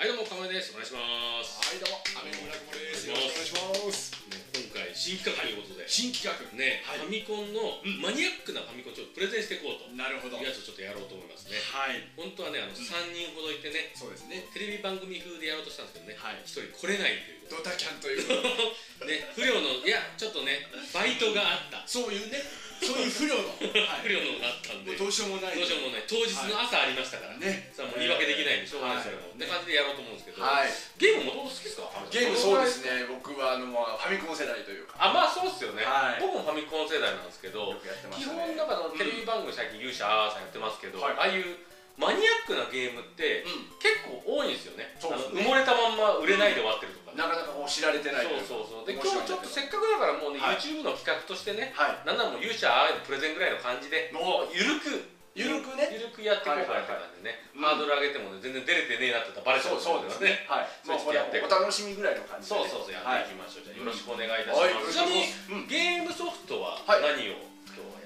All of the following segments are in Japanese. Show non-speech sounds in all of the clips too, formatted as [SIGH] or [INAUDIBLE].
はいどうも亀井です。お願いします。はいどうも。雨の村雲です。お願いよろしくお願いします。ね今回新企画ということで、新企画ね、はい。ファミコンのうん。マニアックなファミコンちょっとプレゼンしていこうとなるほど。やつをちょっとやろうと思いますね。はい。本当はねあの3人ほどいてねそうですね。テレビ番組風でやろうとしたんですけどねはい。一人来れないという。ドタキャンという [LAUGHS] ね不良のいやちょっとねバイトがあった。そういうねそういう不良の。は不良のがあったんで。どうしようもない。どうしようもない。当日の朝ありましたから、ね。さあもう言い訳できないんでしょうがないですけどって感じでやろうと思うんですけど、はい。ゲームもともと好きですか？ゲームそうですね。僕はあのまあファミコン世代というか。あまあそうっすよね、はい。僕もファミコン世代なんですけどよくやってま基本だからテレビ番組最近勇者アーサーやってますけど、はい。ああいうマニアックなゲームってう結構多いんですよね。埋もれたまんま売れないで終わってるとか。ね、なかなかこう知られてないそうそうそう。で面今日ちょっとせっかくだからもうね、はい。YouTube の企画としてねはい。なんならもう勇者アーのプレゼンぐらいの感じでおゆるく。ゆるくね。ゆるくやっていこうかなって感じでね、うんハードル上げてもね全然出れてねえなって言ったらバレちゃそううそうですね。はい。そうまあこれお楽しみぐらいの感じでね。そうそうそうやっていきましょう、じゃあよろしくお願いいたしはい。ます、ちなみにゲームソフトははい。何を？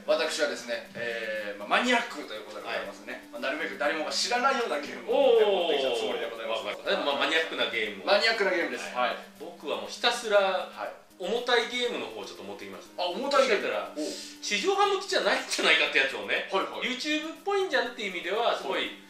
私はですね、えーまあ、マニアックということでございますね、まあ、なるべく誰もが知らないようなゲームを持ってきたつもりでございます。まあ、マニアックなゲームを。マニアックなゲームです。ははい。い、僕はもうひたすらはい、重たいゲームの方をちょっと持ってきました。あ重たいゲーム。ら。お地上波向きじゃないんじゃないかってやつをねはいはい。YouTube っぽいんじゃんっていう意味ではすごい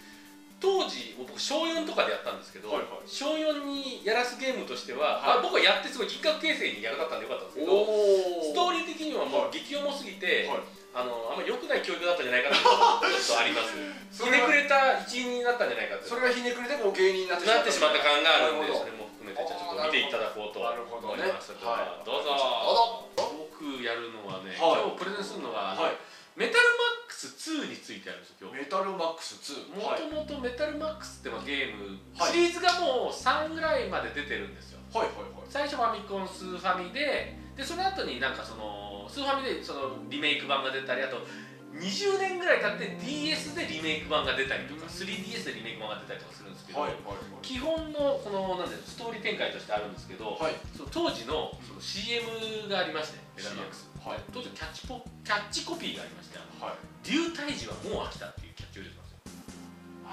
当時僕小4とかでやったんですけど、はいはい。小4にやらすゲームとしては、はい。あ僕はやってすごい人格形成に役立ったんでよかったんですけどおストーリー的にはもうはい。激重すぎて、はいあのあんま良くない教育だったんじゃないかっていうのがちょっとあります。ひねくれた一員になったんじゃないかってそれがひねくれてこう芸人になってしまった。感があるんでそれも含めてじゃあちょっと見ていただこうと思いねます。でははい。どうぞ。ど僕やるのはね、はい。今日プレゼンするのははい。メタルマックス2についてやるんですよ今日。メタルマックス2もともとメタルマックスってまあゲーム、はい。シリーズがもう3ぐらいまで出てるんですよはいはいはい。最初ファミコンスーファミででその後になんかそのスーファミでそのリメイク版が出たりあと20年ぐらい経って DS でリメイク版が出たりとか 3DS でリメイク版が出たりとかするんですけど、はいはい基本のこのなんていうのストーリー展開としてあるんですけど、はい。その当時のその CM がありましてメマックス、はい。当時キャッチポキャッチコピーがありましてあのはい。竜退治はもう飽きたって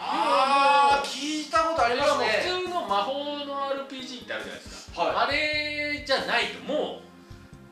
ああ聞いたことありますね。普通の魔法の RPG ってあるじゃないですか、はあれじゃないともう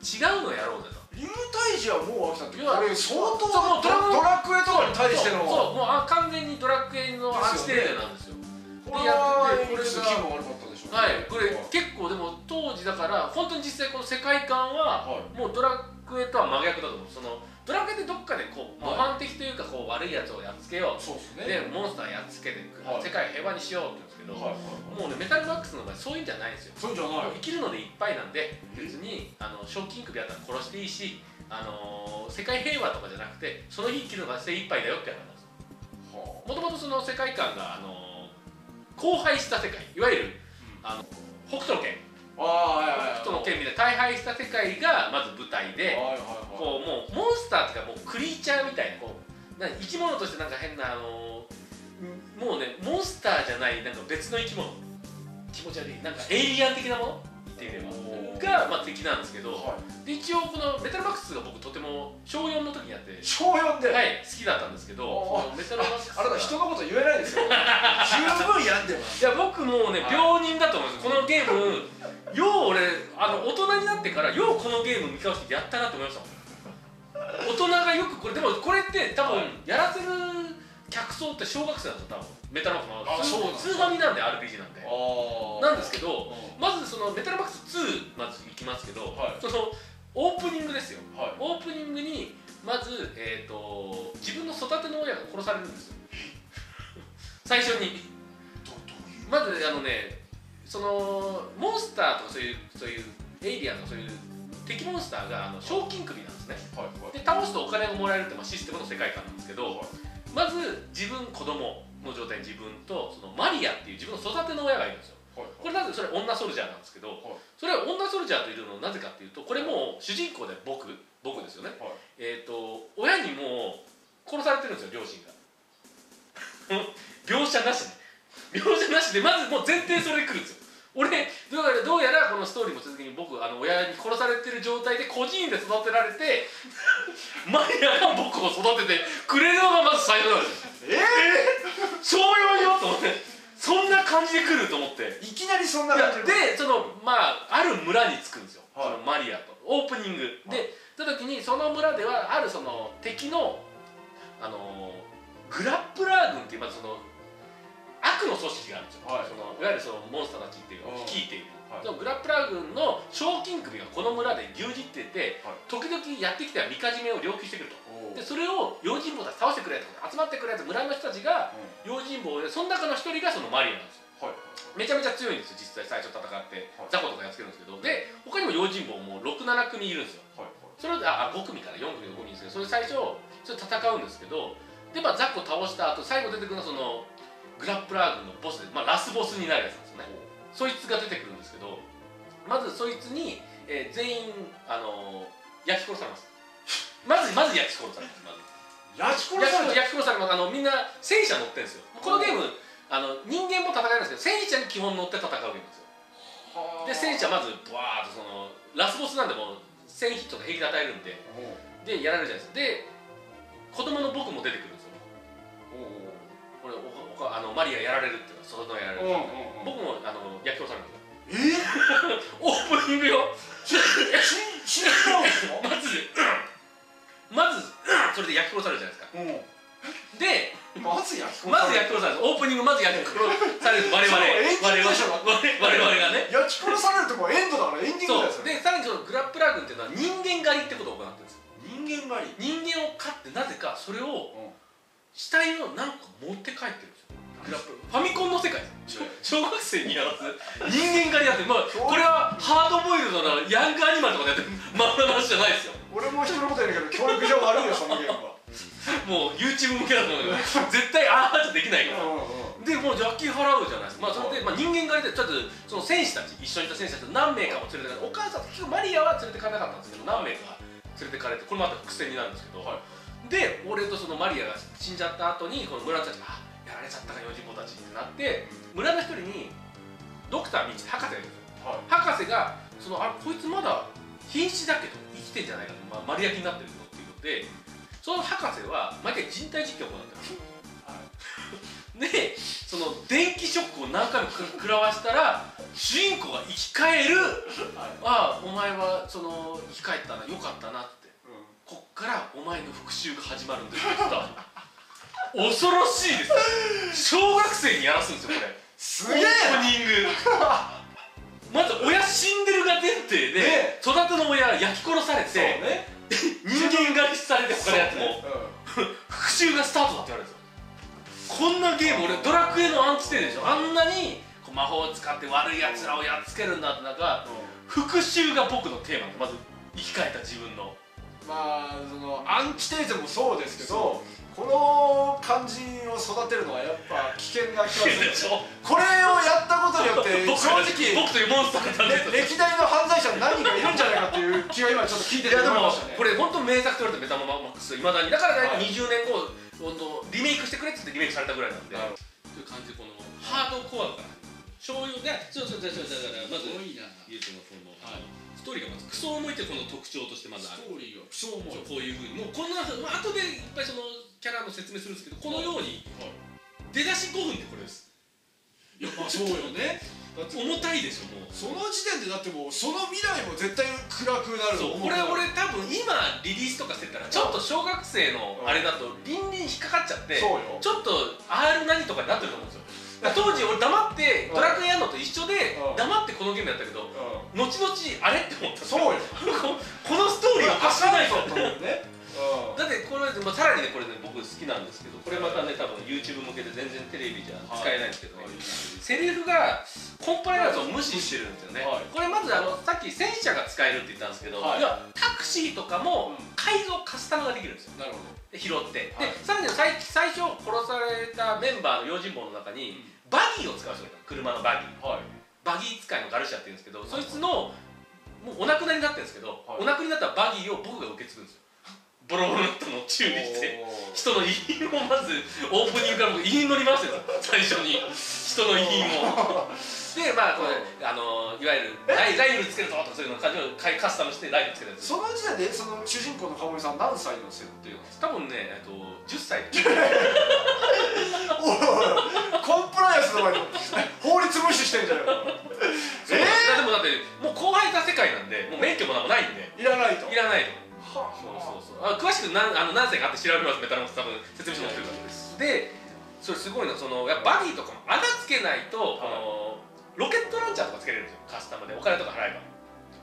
違うのやろうぜと。い竜退治はもう飽きたって。いやこれ相当ドラクエとかに対しての。そうもうあ完全にドラクエのアンチテーゼなんですよ。これやっててこれ気分悪かったでしょ。うねはい。これ結構でも当時だから本当に実際この世界観ははい。もうドラクエとは真逆だと思う。そのドラクエってどっかでこう模は範的というかこう悪いやつをやっつけよう。そうですでねモンスターやっつけていくはい。世界平和にしようって言うんですけど、はいはいもうねメタルマックスの場合そういうんじゃないんですよ。そうじゃない。生きるのでいっぱいなんで別にあの賞金首あったら殺していいし、あのー世界平和とかじゃなくてその日生きるのが精一杯だよって話。なんですはもともとその世界観が、あのー荒廃した世界いわゆる、あの北斗の拳ああはいはいはい。北斗の拳みたいな大敗した世界がまず舞台でこうもうモンスターっていうかもうクリーチャーみたいなこうな生き物としてなんか変なあのーもうねモンスターじゃないなんか別の生き物。気持ち悪い。なんかエイリアン的なもの？言ってみれば。おーが、まあ、敵なんですけど、はい。で一応このメタルマックスが僕とても小4の時にやって。小4で？はい好きだったんですけどメタルマックスあなた人のこと言えないですよ。十分病んでます。[LAUGHS] いや僕もうねはい。病人だと思うんですこのゲームよう俺あの大人になってからようこのゲーム見返してやったなと思いました大人がよくこれでもこれって多分やらせる客層って小学生なんですよ多分。メタルマックスのあそうなんで RPG なんであなんですけどうまずそのメタルマックス2まずいきますけど、はい。そのオープニングですよ。はい。オープニングにまず、えー、と自分の育ての親が殺されるんですよ。[LAUGHS] 最初に。まずあのねそのモンスターとかそういうそういうエイリアンとかそういう敵モンスターがあの賞金首なんですね。で倒すとお金がもらえるってまあシステムの世界観なんですけどはいまず自分子供の状態自分とそのマリアっていう自分の育ての親がいるんですよ。はいこれなぜそれ女ソルジャーなんですけど、はい。それは女ソルジャーといるのはなぜかっていうとこれもう主人公で僕僕ですよね、はい。えっ、と親にもう殺されてるんですよ両親が。描写なしね描写なしでまずもう前提それで来るんですよ俺どうやらどうやらこのストーリーも続きに僕あの親に殺されてる状態で孤児院で育てられて [LAUGHS] マリアが僕を育ててくれるのがまず最初なんですよ。え小4 [LAUGHS] よと思ってそんな感じで来ると思って。いきなりそんな感じでそのまあある村に着くんですよ、はいそのマリアと。オープニング、はいで行った時にその村ではあるその敵のあのグラップラー軍っていうまずその悪の組織があるんですよ、はい。そのいわゆるそのモンスターたちっていうのを率いている、はい。そのグラップラー軍の賞金首がこの村で牛耳ってて、はい。時々やってきてはみかじめを要求してくると。でそれを用心棒たち倒してくれと。集まってくれと。村の人たちがうん。用心棒でその中の一人がそのマリアなんですよ。はいめちゃめちゃ強いんですよ。実際最初戦って、はい。雑魚とかやっつけるんですけど。で他にも用心棒も67組いるんですよ。はいそれでああ5組から4組の5組ですけどそれ最初それ戦うんですけど。でまあ雑魚倒した後最後出てくるのはそのグラップラー軍のボスで、まあ、ラスボスになるやつなんですね。そいつが出てくるんですけどまずそいつに、えー全員、あのー焼き殺されます。まずまず焼き殺されますまず。焼き殺された焼き殺されますあのみんな戦車乗ってるんですよ。このゲームあの人間も戦えるんですけど戦車に基本乗って戦うゲームですよ。はあ。で戦車まずブワーッとそのラスボスなんでもう1000ヒットで平気で与えるんででやられるじゃないですか。で子供の僕も出てくるんですよ。おこれおおあのマリアやられるっていうのはそのやられる、ーうんうんうん。僕もあの焼き殺されるんですよ。え？ー [LAUGHS] オープニングよ。死ん死んじゃうんですか？[LAUGHS] まずまずそれで焼き殺されるじゃないですか。うん。でまず焼き殺まずされるんです。オープニングまず焼き殺される。[LAUGHS] 我々我々我々がね。焼き殺されるとこはエンドだからエンディングだよそう。でさらにそのグラップラー軍っていうのは人間狩りってことを行ってるんですよ。人間狩り。人間を飼ってなぜかそれをうん死体を何個持って帰ってるんですよ。ファミコンの世界。小小学生にやらず。人間狩りやってまあこれはハードボイルドなヤングアニマルとかでやってる。漫画の話じゃないですよ。俺も人のこと言うんだけど教育上悪いよそのゲームは。もう YouTube 向けだと思うけど。絶対ああじゃできないから。でもう焼き払うじゃないです。か、まあ、それで、まあ、人間狩りでちょっとその戦士たち一緒にいた戦士たち何名かも連れてかれてお母さん結局マリアは連れてかなかったんですけど何名か連れてかれてこれまた伏線になるんですけど、はいで俺とそのマリアが死んじゃった後にこの村の人たちがあやられちゃったか用心棒たちってなって村の一人にドクターミチ博士がいるんですよ。はい。博士がそのあこいつまだ瀕死だけど生きてんじゃないかと、まあ、丸焼きになってるぞっていうのでその博士は毎回人体実験を行ってるんですよ。[LAUGHS] でその電気ショックを何回もく食らわしたら主人公が生き返る。ああお前はその生き返ったなよかったなってからお前の復讐が始まるんですよ恐ろしいです。小学生にやらすんですよこれ。すげえオープニング。まず親死んでるが前提で、ね育ての親焼き殺されて、ね。人間狩りされて他のやつも、そうね。復讐がスタートだって言われるんですよ。こんなゲーム俺ドラクエのアンチテーゼでしょ。あんなに魔法を使って悪いやつらをやっつけるんだって中復讐が僕のテーマでまず生き返った自分のまあそのアンチテーゼもそうですけどこの感じを育てるのはやっぱ危険な気がする [LAUGHS] でしょ。これをやったことによって [LAUGHS] 僕正直僕というモンスター歴代の犯罪者何人かいるんじゃないかっていう気が今ちょっと聞いてて思いましたね。これ本当名作と言われてメタモマックスいまだにだから大はい体20年後本当リメイクしてくれって言ってリメイクされたぐらいなんで。という感じでこのハードコアから商用でそうそうそうそうだからまずうその、はいストーリーがまずクソ重いってこの特徴としてまずある。ストーリーが。クソ重い。こういうふうに。もうこんなまあ後でいっぱいそのキャラの説明するんですけどこのように出だし5分でこれです。いやまあそうよね。重たいでしょもう。その時点でだってもうその未来も絶対暗くなるそう。これ俺多分今リリースとかしてたらちょっと小学生のあれだと倫理に引っかかっちゃってそうよ。ちょっと R 何とかになってると思うんですよだから当時俺黙ってドラクエやるのと一緒でうん黙ってこのゲームやったけどう後々あれって思ったんそうよ。[LAUGHS] ここのストーリーはおかしくないぞと思うね。だってこれ、まあ、さらにねこれね僕好きなんですけどこれまたね多分 YouTube 向けで全然テレビじゃ使えないんですけどね、セリフがコンプライアンスを無視してるんですよね、はい。これまずあのさっき戦車が使えるって言ったんですけど、はい。要はタクシーとかもうん。改造カスタムができるんですよ。なるほで拾って、はい。でさらに最最初殺されたメンバーの用心棒の中に、バギーを使う人がいたの。車のバギー。どはい。バギー使いのガルシアって言うんですけど、そいつのもうお亡くなりになってるんですけど、はい。お亡くなりになったバギーを僕が受け継ぐんですよ。ボロボロっとの宙にして。人の遺品をまずオープニングから僕遺品乗り回してるんですよ。最初に。人の遺品を [LAUGHS] でまあこれあのいわゆるライライフルつけるぞとかそういうのをカカスタムしてライフルつけたやつ。その時点でその主人公のかもめさん何歳の設定なんですか？多分ねえっと10歳 [LAUGHS] コンプライアンスの前に法律無視してんじゃんそう。えいやでもだってもう後輩た世界なんでもう免許もなんもないんで。いらないと。いらないと。はそうそうそう。あ詳しく何あの何歳かあって調べますメタルモス多分説明書載ってるから。でそれすごいのそのやバギーとかも穴つけないと、このロケットランチャーとかつけれるんですよカスタムで。お金とか払えば。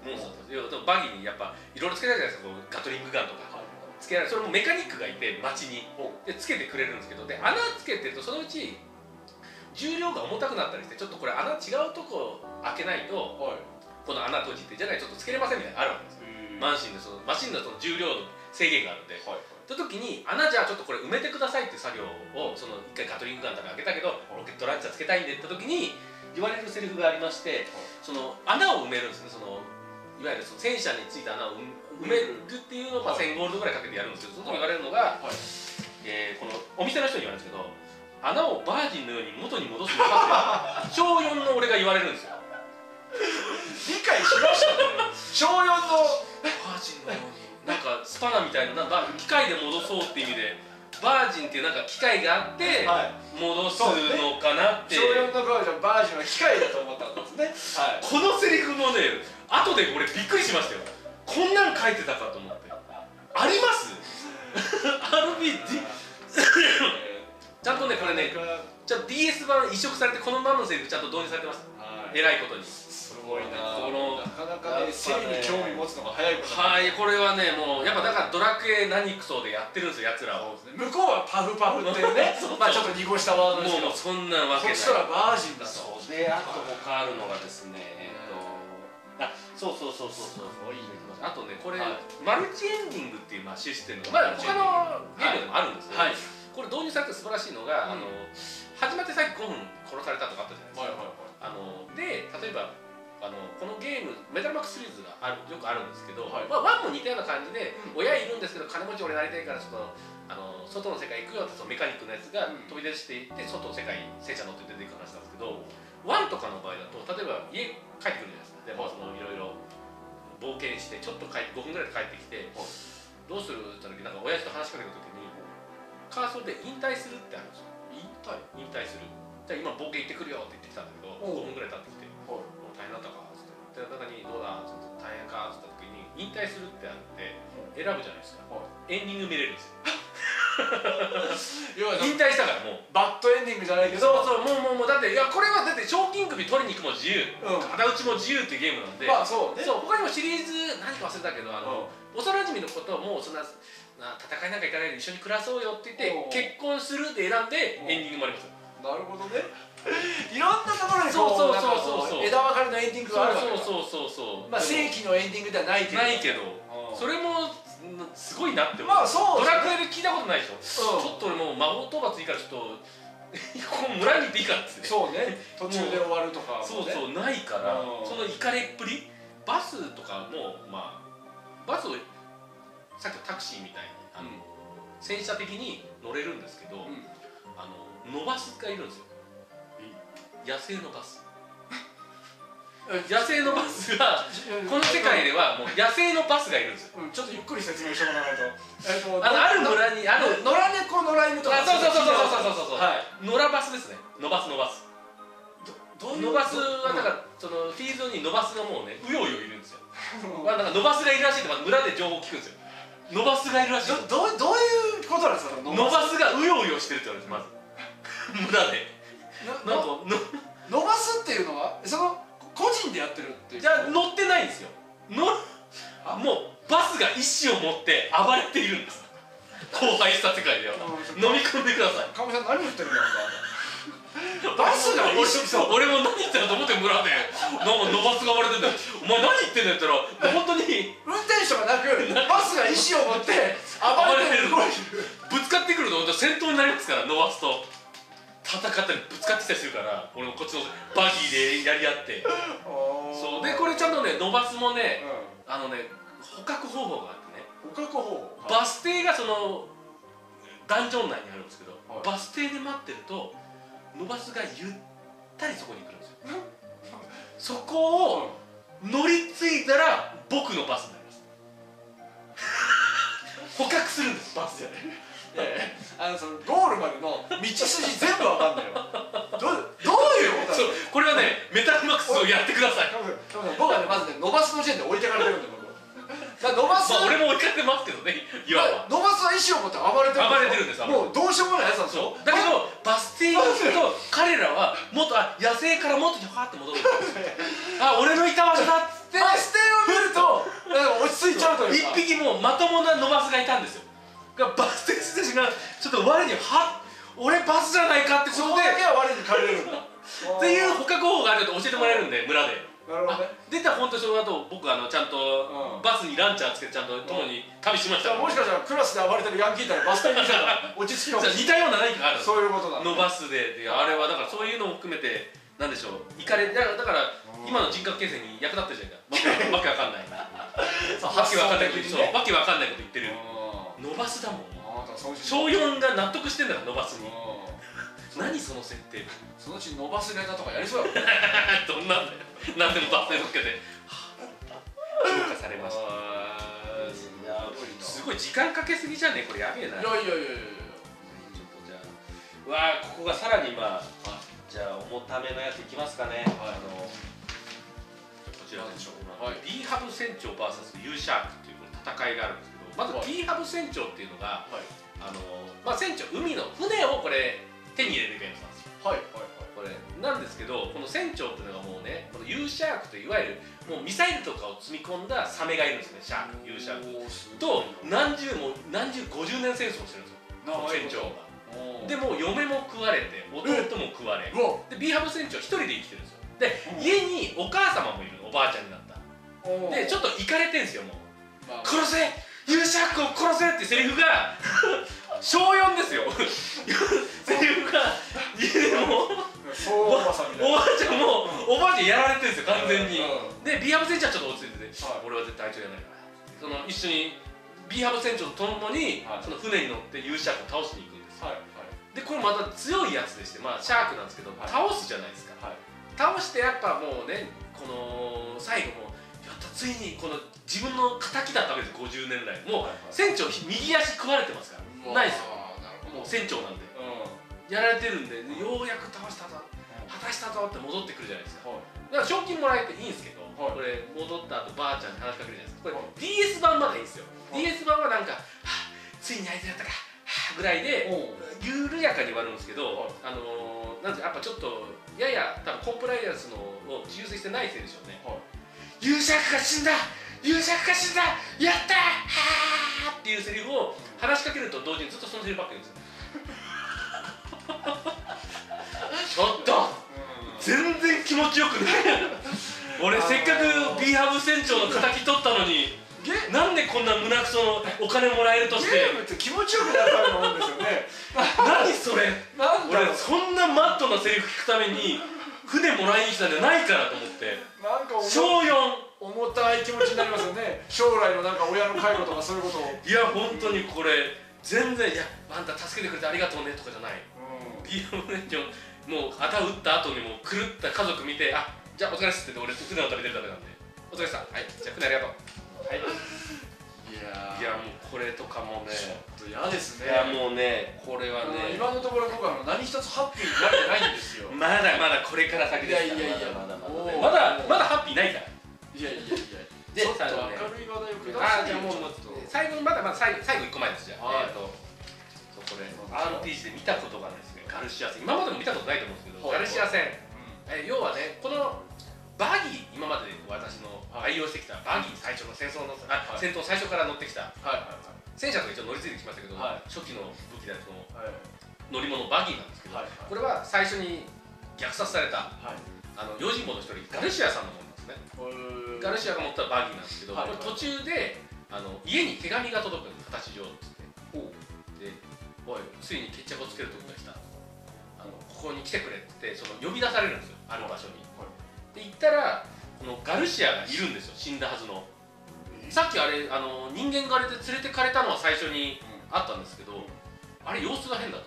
モンスターと要はでもバギーにやっぱいろいろつけられるじゃないですかガトリングガンとか。つけられる。それもメカニックがいて街に。でつけてくれるんですけどで穴つけてるとそのうち重量が重たくなったりしてちょっとこれ穴違うとこ開けないとはい。この穴閉じてじゃないとちょっとつけれませんみたいなのあるわけですよ。マンシンでそのマシンのその重量の制限があるんで。はいって時に穴じゃあちょっとこれ埋めてくださいっていう作業をその一回ガトリングガンとか開けたけどロケットランチャーつけたいんでって時に言われるセリフがありましてその穴を埋めるんですね。そのいわゆるその戦車についた穴を埋埋めるっていうのをまあ1000ゴールドぐらいかけてやるんですけどその時言われるのが、はい。えーこのお店の人に言われるんですけど穴をバージンのように元に戻すのかって小4の俺が言われるんですよ。理解しましたね。小4のバージンのように。なんかスパナみたいななんか機械で戻そうっていう意味でバージンっていうなんか機械があってはい。戻すのかなって、小4の頃じゃバージンは機械だと思ったんですね。はい。このセリフもね後で俺びっくりしましたよ。こんなん書いてたかと思って。あります [LAUGHS] ?RBD [LAUGHS] ちゃんとねこれねちゃんと DS 版移植されてこのままのセリフちゃんと導入されてます。はい。偉いことに。すごいな。このなかなかね性に興味持つのが早いことはいこれはねもうやっぱだからドラクエ何クソでやってるんですよやつらを。そうですね向こうはパフパフっていうね [LAUGHS] そうそう。まあちょっと濁したワードですけど。もうそんなわけない。こっバージンだと。そう。であと他あるのがですねえっとあそうそうそうそうそうすごいあとねこれ、はい。マルチエンディングっていうまあシステム。が、まあ、他のゲームでもあるんですけど、はい。これ導入されて素晴らしいのが、うんあの始まってさっき5分殺されたとかあったじゃないですか、はいはい。あので例えばあのこのゲームメタルマックスシリーズがあるよくあるんですけど、はい。まあ、1も似たような感じで、う親いるんですけど金持ち俺なりたいからちょっとあの外の世界行くよってそのメカニックのやつがうん。飛び出していって外の世界戦車乗って出ていく話なんですけど1とかの場合だと例えば家帰ってくるじゃないですか。でもそのいろいろ冒険してちょっと帰5分ぐらいで帰ってきてはい。どうするって言った時なんか親父と話しかけた時にカーソルで引退するってあるんですよ。引退？引退する。じゃあ今冒険行ってくるよって言ってきたんだけどおう。5分ぐらい経ってきて。はい大変だったかっつってで中にどうだっつって大変かっつった時に引退するってあって選ぶじゃないですか。はエンディング見れるんですよ。要は引退したからもう。バッドエンディングじゃないけど。そうそうもうもうもうだっていやこれはだって賞金首取りに行くも自由。うん。仇討ちも自由っていうゲームなんで、まあそうね。そう他にもシリーズ何か忘れたけどあの、幼馴染のことをもうそんなな戦いなんか行かないで一緒に暮らそうよって言って結婚するで選んでエンディングもあります。よなるほどねいろんなところにこそうそうそうそうそう。枝分かれのエンディングがあるわけだ。そうそうそうそう。まあ正規のエンディングではないけど。ないけど。うん。それもんすごいなって思う、まあそうドラクエで聞いたことないでしょ、うん。ちょっと俺もう魔法討伐いいからちょっとここ村に行っていいかっつって。[LAUGHS] そうね。途中で終わるとかもね。そうそうないから。うん。そのイカれっぷり。バスとかもまあバスをさっきのタクシーみたいにあの、戦車的に乗れるんですけど、うん。あのノバスがいるんですよ野生のバス。野生のバスがこの世界ではもう野生のバスがいるんですよ。うんちょっとゆっくり説明してもらわないと。とあのある村にある野良猫野良犬とか。あそうそうそうそうそう。そうそうはい。野良バスですね。野バス野バス。どういう野バスはだからそのフィールドに野バスがもうねうようよいるんですよ。う [LAUGHS] んまあなんか野バスがいるらしいってまあ村で情報聞くんですよ。野バスがいるらしいどどうどういうことなんですか？野バス。がうようよしてるって言われてまず [LAUGHS] 村でななんかの伸ばすっていうのはその個人でやってるっていう。じゃあ乗ってないんですよ。のあ？もうバスが意志を持って暴れているんです。荒廃した世界では。うん飲み込んでください。かみさん何言ってるんだろうバスが俺一緒そう俺も何言ってると思って村でなんか野バスが暴れてんだよ。お前何言ってんだよって言ったら本当に運転手がなくバスが意思を持って暴れてる動いてる。ぶつかってくると本当戦闘になりますからノバスと戦ったりぶつかってきたりするから俺もこっちのバギーでやり合って。そう。でこれちゃんとねノバスもねうあのね捕獲方法があってね。ん捕獲方法。バス停がそのダンジョン内にあるんですけど、はい。バス停で待ってるとノバスがゆったりそこに来るんですよ。[LAUGHS] そこを乗り継いだら僕のバスになります。捕獲するんですバスであのそのゴールまでの道筋全部わかんないよ。どうどういうことうこれはねメタルマックスをやってください。僕はねまずね伸ばすの時点で置いてかれてるんだよ僕。だ伸ばす、まあ俺も追いかけてますけどねいわば伸ばすは意思を持って暴れてる暴れてるんですもうどうしようもないやつなんですよ。だけどバス停に行くと彼らはもっとあ野生からもっとファーって戻るんですよあ俺のいた場所だっつって。バス停を見ると落ち着いちゃうというか。一匹もうまともなノバスがいたんですよ。がバス停たちがちょっと我には俺バスじゃないかってこそことでだけは我に借りれるんだ。っていう捕獲方法があると教えてもらえるんで村で。あなるほどね。出た本当その後僕あのちゃんとうん。バスにランチャーつけてちゃんと共に旅しました。もしかしたらクラスで暴れてるヤンキーたらバス停に来たら落ち着きよう似たような何かがあるそういうことだのバスでであれはだからそういうのも含めてなんでしょう？行かれだからだから今の人格形成に役立ってるじゃない？か [LAUGHS] わけわかんないそうわけわかんないこと言ってる。うノバスだもん小4が納得してんだからノバスに。うん。何その設定。そのうち伸ばすネタとかやりそうや [LAUGHS] どんなんだよ。何でもバス停乗っけて評価されましたすごい時間かけすぎじゃねこれやべえな。いやいやいやいや。ちょっとじゃあ。うわあここがさらにまあじゃあ重ためのやついきますかね、はい。あのこちらでしょう、はい。B ハブ船長 VS ユーシャークっていう戦いがあるんですまずはい B ハブ船長っていうのが、はい。あのまあ、船長海の船をこれ手に入れるゲームなんですよ。はいはいこれなんですけどこの船長っていうのがもうねこの U シャークといわゆるもうミサイルとかを積み込んだサメがいるんですねシャーク U シャーク。とい何十も何十50年戦争をしてるんですよな。船長が。でもう嫁も食われて弟も食われで B ハブ船長一人で生きてるんですよ。で家にお母様もいるのおばあちゃんになった。でちょっと行かれてんすよもう。まあ。殺せユーシャークを殺せってセリフが小4ですよ。セリフが家でもおばあちゃんもおばあちゃんやられてるんですよ完全に。うん。で B ハブ船長はちょっと落ち着いてて、はい。俺は絶対あいつやらないから。その一緒に B ハブ船長と共に、はい。その船に乗ってユーシャークを倒しに行くんですよ。はい。でこれまた強いやつでしてまあシャークなんですけど、はい。倒すじゃないですか。はい。倒してやっぱもうねこの最後もついにこの自分の敵だったわけです50年来。もう船長右足食われてますから。ないですよ。もう船長なんでうん。やられてるんでようやく倒したぞ。果たしたぞって戻ってくるじゃないですか。はい。だから賞金もらえていいんですけど、はい。これ戻った後ばあちゃんに話しかけるじゃないですか。これ、はい DS 版まだいいんですよ、はい。DS 版はなんか、はあついにあいつやったか、はあぐらいで緩やかに終わるんですけど、はい。あのーなんてやっぱちょっとやや多分コンプライアンスのを重視してないせいでしょうね。はい勇者が死んだ。勇者が死んだ。やった。ーはーっていうセリフを話しかけると同時にずっとそのセリフばっかり言うんですよ。ちょっと。全然気持ちよくない。俺せっかく B ハブ船長の敵取ったのにゲなんでこんな胸くそのお金もらえるとして。ゲームって気持ちよくなるんですよね。何それ。俺そんなマットなセリフ聞くために船もらいに来たんじゃないからと思ってなんか重小4重たい気持ちになりますよね。[LAUGHS] 将来のなんか親の介護とかそういうことを。いや本当にこれ全然いやあんた助けてくれてありがとうねとかじゃない。うん。ビーもう旗打った後にもう狂った家族見てあじゃあお疲れっすって俺船の旅出るだけなんで。お疲れさん。はい。じゃあ船ありがとう。はい。いやいやもうこれとかもね。ちょっと嫌ですね。いやもうねこれはね。今のところ僕は何一つハッピーになれてないんですよ。[LAUGHS] まだまだこれから先ですからいやいやいや。まだまだまだまだハッピーないから。いやいやいやでちょっと最後ね。明るい話題をくだあさいーじゃあもうもうちょっと。最後にまだまだ最後最後1個前ですじゃあ、はい。えっ、とそうこです RPG で見たことがないですねガルシア戦今までも見たことないと思うんですけど、はい。ガルシア戦、えー要はねこのバギー今まで私の愛用してきたバギー最初の戦争のあ、はい。戦闘最初から乗ってきた。はいはい戦車とか一応乗り継いできましたけど、はい。初期の武器であるそのはい。乗り物バギーなんですけど、はい。これは最初に虐殺された。はいあの用心棒の一人ガルシアさんのものなんですね。はいガルシアが持ったバギーなんですけど、はいこれ途中であの家に手紙が届くんです形上っつって。で「おいついに決着をつける時が来た」あの「ここに来てくれ」ってその呼び出されるんですよある場所に、はで行ったらこのガルシアがいるんですよ死んだはずの。さっきあれあの人間狩りで連れてかれたのは最初にあったんですけどあれ様子が変だと。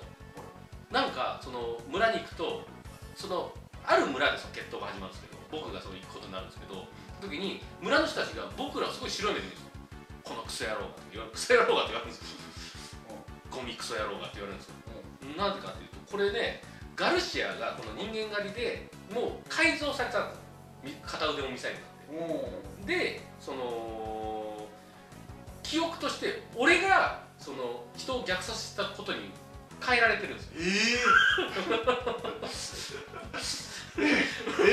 なんかその村に行くとそのある村でその決闘が始まるんですけど僕がそう行くことになるんですけど時に村の人たちが僕らをすごい白い目で見るんですよ。このクソ野郎がって言われクソ野郎がって言われるんですよ。ゴミクソ野郎がって言われるんですよ、なぜかっていうとこれねガルシアがこの人間狩りでもう改造されたんです片腕もミサイルになって。おでその記憶として俺がその人を虐殺したことに変えられてるんですよ。ええ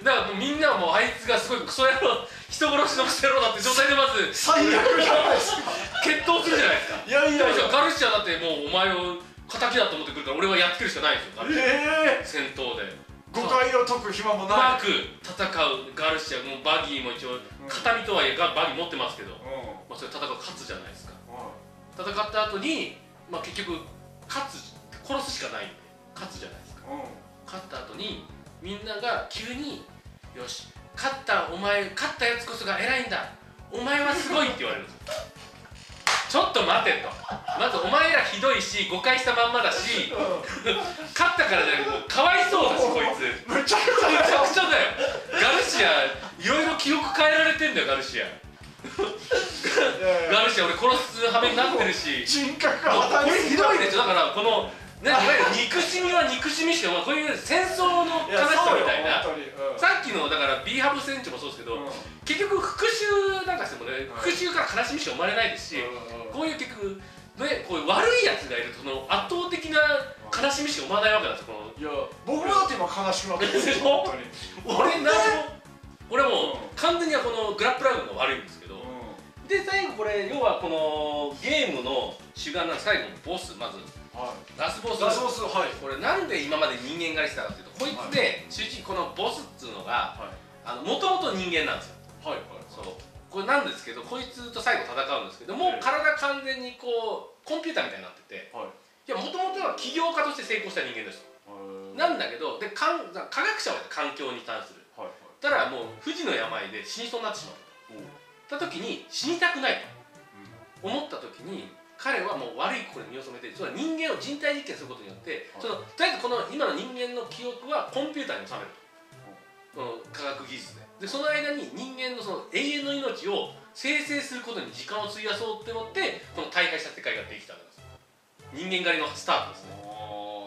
えだからもうみんなはもうあいつがすごいクソ野郎人殺しのクソ野郎だって状態でまずー、最悪じゃないですか。決闘するじゃないですか。いやいや。いやガルシアだってもうお前を敵だと思ってくるから俺はやってくるしかないんですよええ戦闘で。誤解を解く暇もうない。まく戦うガルシアもうバギーも一応片身とはいえがバギー持ってますけど、うまあ、それ戦う勝つじゃないですか。んうん。戦った後に、まあ、結局勝つ殺すしかないんで勝つじゃないですか。勝った後にみんなが急に「よし勝ったお前勝ったやつこそが偉いんだ。お前はすごい」って言われるんですよ。ちょっと待てと。まずお前らひどいし誤解したまんまだし勝ったからじゃなくてかわいそうだしこいつ。むちゃくちゃだよ。ガルシアいろいろ記憶変えられてんだよガルシア [LAUGHS] ガルシア俺殺す羽目になってるし。人格がひどいでしょ。だからこのねいわゆる憎しみは憎しみしかまあこういう戦争の悲しさみたいな。うん。さっきのだから B ハブ船長もそうですけど、うん。結局復讐なんかしてもね、はい復讐から悲しみしか生まれないですし、うんこういう結局ねこういう悪いやつがいるとその圧倒的な悲しみしか生まないわけなんですよこの。いや僕もだって今悲しくなってる [LAUGHS] 俺なん。も俺はも完全にはこのグラップラー軍が悪いんですけど、うで最後これ要はこのゲームの主眼な最後のボスまず。んはラスボス。いラスボスはい。これなんで今まで人間狩りしてたかっていうとこいつで主人このボスっつうのがはい。もともと人間なんですよ。はいはい。そう。これなんですけどこいつと最後戦うんですけどもうええ。体完全にこうコンピューターみたいになっててはい。いやもともとは起業家として成功した人間です。はいなんだけどでかん科学者は環境に関する。はいたらもう不治の病で死にそうになってしまうた時に死にたくないと。思った時に彼はもう悪い心に身を染めてそれは人間を人体実験することによって、はい。そのとりあえずこの今の人間の記憶はコンピューターに収めると、科学技術で。でその間に人間のその永遠の命を生成することに時間を費やそうって思ってこの大敗した世界ができたんです。人間狩りのスタートですね。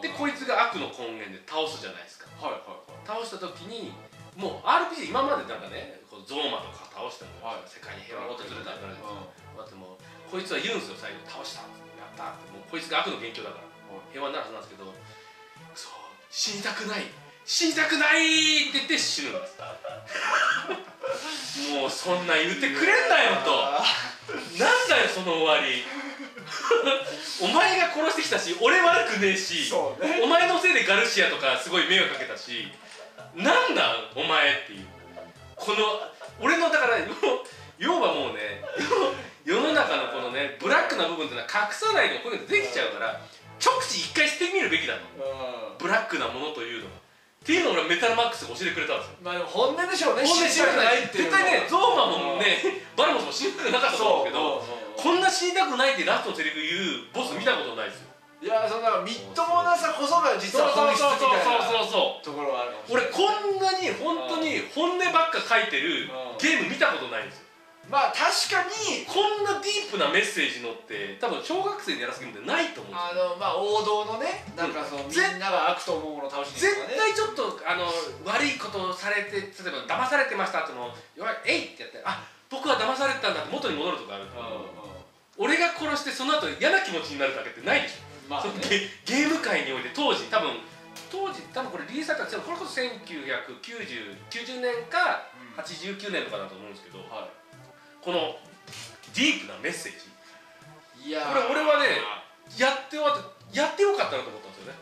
でこいつが悪の根源で倒すじゃないですか。はいはい倒した時にもう RPG 今までなんかねこうゾーマとか倒しても、はい。世界に平和が訪れたって言われてはだってもうこいつは言うんですよ最後倒したやったってもうこいつが悪の元凶だから。平和になるはずなんですけどそう死にたくない。死にたくないって言って死ぬんです [LAUGHS] もうそんなん言ってくれんなよと。なんだよその終わり。[LAUGHS] お前が殺してきたし俺悪くねえし。ね。お前のせいでガルシアとかすごい迷惑かけたし。なんだお前っていうこの俺のだから要要はもうね世の中のこのねブラックな部分っていうのは隠さないでこういうのできちゃうから直視一回してみるべきだと。うん。ブラックなものというのは。っていうのを俺メタルマックスが教えてくれたんですよ。まあでも本音でしょうね。本音死にたくないっていう絶対ねゾーマもねバルモスも死にたくなかったと思うけどそこんな死にたくないってラストのセリフ言うボス見たことないですよ。ういやそんかみっともなさこそが実そうそうは本質そうそうみたいなそうそうところがある俺こんなに本当に本音ばっか書いてるうん。ゲーム見たことないんですよ。まあ確かに。こんなディープなメッセージのって多分小学生でやらすゲームってないと思うんですあよのまあ王道のねなんかそのみぜんなが悪と思うものを倒しに行くとかね。絶対ちょっとあの悪いことをされて例えば騙されてましたってのを「よいえい!」ってやって「あ僕は騙されてたんだ」って元に戻るとかあるう俺が殺してその後嫌な気持ちになるだけってないでしょ。んまあね。ゲゲーム界において当時多分当時多分これリリースされたのこれこそ1990年か89年とかだと思うんですけどはこのディープなメッセージ。いいやー。これ俺はねやって終わってやってよかったなと思ったんですよね。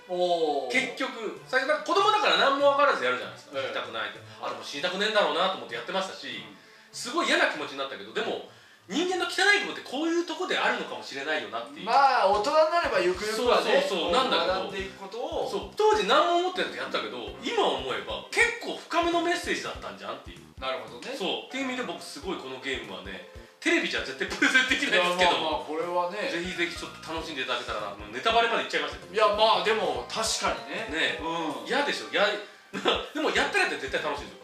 結局。最初なんか子供だから何も分からずやるじゃないですか。ええ。死にたくないってあでも死にたくねえんだろうなと思ってやってましたしすごい嫌な気持ちになったけどでも人間の汚い部分ってこういうとこであるのかもしれないよなっていう、まあ大人になればゆくゆくはねそうそうそうなんだけど。学んでいくことを。そう。当時何も思ってなくてやったけど今思えば結構深めのメッセージだったんじゃんっていう。なるほどね。そう。っていう意味で僕すごいこのゲームはねテレビじゃ絶対プレゼンできないですけどまあまあこれはね。ぜひぜひちょっと楽しんでいただけたらなネタバレまでいっちゃいましたいやまあでも確かにね。ねうん。嫌でしょ。や [LAUGHS] でもやったら絶対楽しいですよ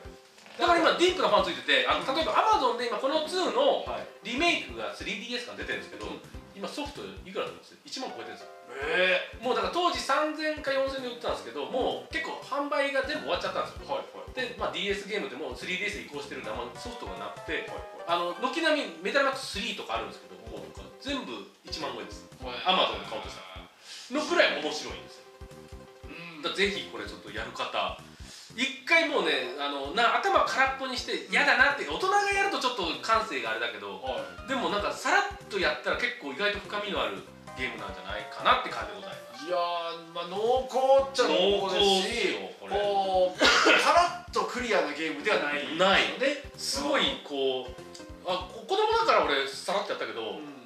だから今ディープなファンついててあの例えば Amazon で今この2のはい。リメイクが 3DS から出てるんですけど、今ソフトいくらなんです？よ1万超えてるんですよ。えもうだから当時3000か4000で売ってたんですけどもう結構販売が全部終わっちゃったんですよ。はいはい。で、まあ、DS ゲームでも 3DS 移行してるんであんまソフトがなくて。はいあの軒並みメタルマックス3とかあるんですけど全部1万超えです。アマゾンで買おうとしたらのくらい面白いんですよ。うん。だぜひこれちょっとやる方一回もうねあのな頭空っぽにして嫌だなって大人がやるとちょっと感性があれだけどはい。でもなんかさらっとやったら結構意外と深みのあるゲームなんじゃないかなって感じでございます。いやーまあ濃厚っちゃ濃厚ですしこれ。こうカラッとクリアなゲームではないないね。すごいこうあこ子供だから俺さらっとやったけどうん。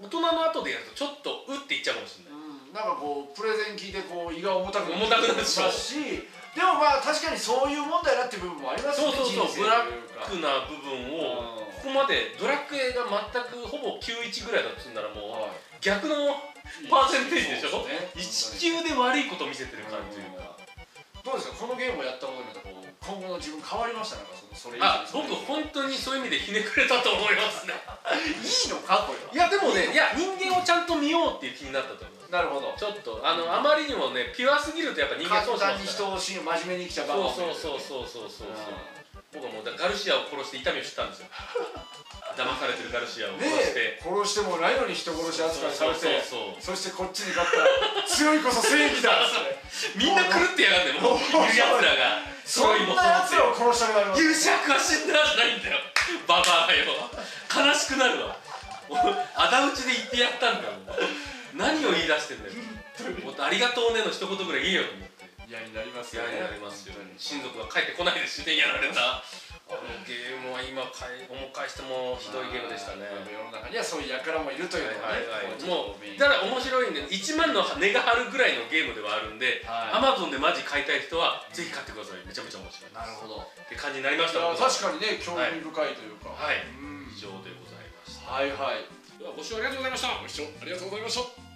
大人の後でやるとちょっとうっていっちゃうかもしれない。うん。なんかこうプレゼン聞いてこう胃が重たく重たくなるでしょますしでもまあ確かにそういうもんだっていう部分もありますよねそうそうそうブラックな部分をここまでドラクエが全くほぼ91ぐらいだとするならもうはい。逆のパーセンテージでしょ？ね。1級で悪いこと見せてる感じというか。どうですか？このゲームをやったことによって今後の自分変わりました？なんかそのそれ以あ上に。僕本当にそういう意味でひねくれたと思いますね。[LAUGHS] いいのか？これは。いやでもねいや人間をちゃんと見ようっていう気になったと思うなるほど。ちょっとあのあまりにもねピュアすぎるとやっぱ人間簡損しま単にすから。人を真面目に生きたバカをそうそうそうそうそうそうそう。僕はもうだガルシアを殺して痛みを知ったんですよ。[LAUGHS] 騙されてるガルシアを殺ねして。え殺してもないのに人殺し扱いされてそうそうそうそしてこっちに勝ったら強いこそ正義だ [LAUGHS] みんな狂ってやがってもう。[LAUGHS] い。るやつらが。そんな奴らを殺したくなります勇者は死んだじゃないんだよ。ババアがよ。悲しくなるわ。仇討ちで言ってやったんだよ何を言い出してんだよ。もっとありがとうねの一言ぐらい言えよと思って。嫌になります嫌になりますよ。親族が帰ってこないですしねやられた。あのゲームは今かい思い返してもひどいゲームでしたね。世の中にはそういう輩もいるというのがねはいはいはい。こもうただ面白いんで1万の値が張るぐらいのゲームではあるんではい。アマゾンでマジ買いたい人はぜひ買ってください。めちゃめちゃ面白いなるほど。って感じになりました確かにね興味深いというか。はい。うん。以上でございました。はいはい。ではご視聴ありがとうございました。ご視聴ありがとうございました